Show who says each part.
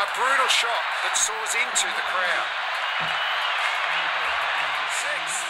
Speaker 1: A brutal shot that soars into the crowd. Six.